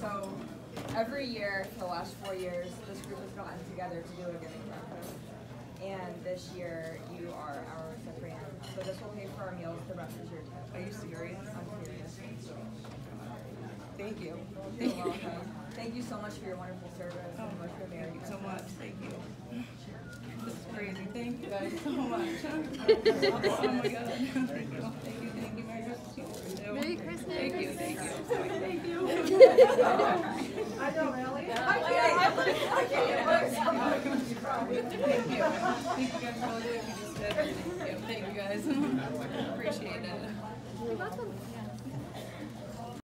So every year for the last four years, this group has gotten together to do a giving breakfast. And this year, you are our recipient. So this will pay for our meals the rest of your time. Are you serious? I'm serious. Thank you. You're welcome. Thank you so much for your wonderful service and much for Thank you so much. Thank you. This is crazy. Thank you guys so much. oh my god. Thank you. Thank you. Merry Christmas to you too. Merry Christmas. Thank you. Thank you. I know? Thank you. Guys. Appreciate it.